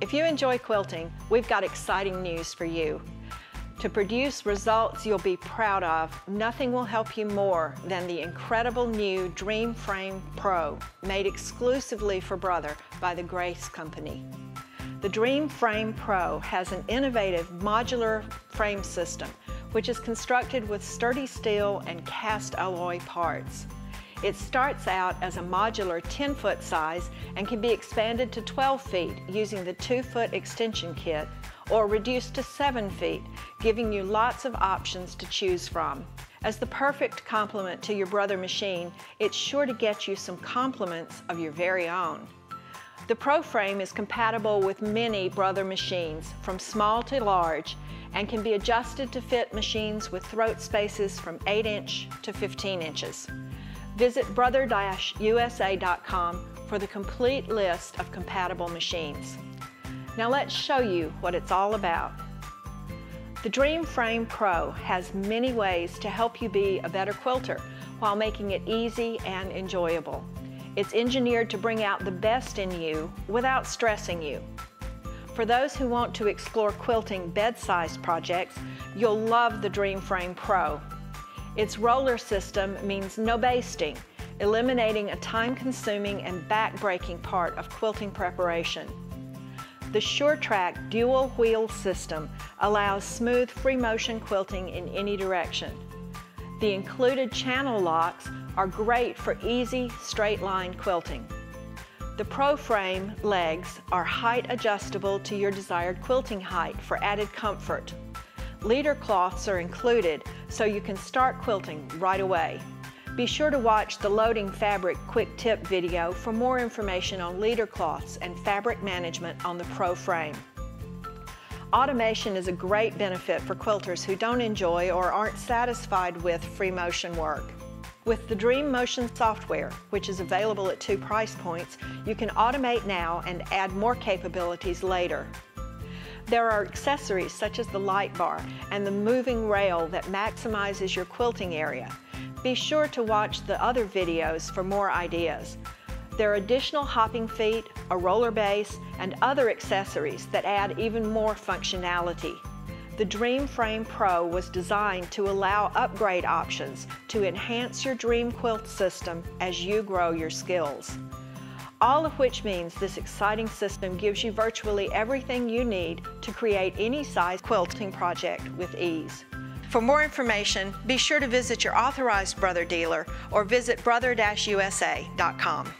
If you enjoy quilting, we've got exciting news for you. To produce results you'll be proud of, nothing will help you more than the incredible new Dream Frame Pro, made exclusively for Brother by the Grace Company. The Dream Frame Pro has an innovative modular frame system, which is constructed with sturdy steel and cast alloy parts. It starts out as a modular 10 foot size and can be expanded to 12 feet using the 2 foot extension kit or reduced to 7 feet, giving you lots of options to choose from. As the perfect complement to your Brother machine, it's sure to get you some compliments of your very own. The Pro Frame is compatible with many Brother machines, from small to large, and can be adjusted to fit machines with throat spaces from 8 inch to 15 inches. Visit brother-usa.com for the complete list of compatible machines. Now let's show you what it's all about. The Dream Frame Pro has many ways to help you be a better quilter while making it easy and enjoyable. It's engineered to bring out the best in you without stressing you. For those who want to explore quilting bed-sized projects, you'll love the Dream Frame Pro. Its roller system means no basting, eliminating a time-consuming and back-breaking part of quilting preparation. The SureTrack dual wheel system allows smooth free motion quilting in any direction. The included channel locks are great for easy straight line quilting. The Pro Frame legs are height adjustable to your desired quilting height for added comfort. Leader cloths are included so you can start quilting right away. Be sure to watch the Loading Fabric Quick Tip video for more information on leader cloths and fabric management on the Pro Frame. Automation is a great benefit for quilters who don't enjoy or aren't satisfied with free motion work. With the Dream Motion software, which is available at two price points, you can automate now and add more capabilities later. There are accessories such as the light bar and the moving rail that maximizes your quilting area. Be sure to watch the other videos for more ideas. There are additional hopping feet, a roller base, and other accessories that add even more functionality. The Dream Frame Pro was designed to allow upgrade options to enhance your dream quilt system as you grow your skills. All of which means this exciting system gives you virtually everything you need to create any size quilting project with ease. For more information, be sure to visit your authorized Brother dealer or visit brother-usa.com.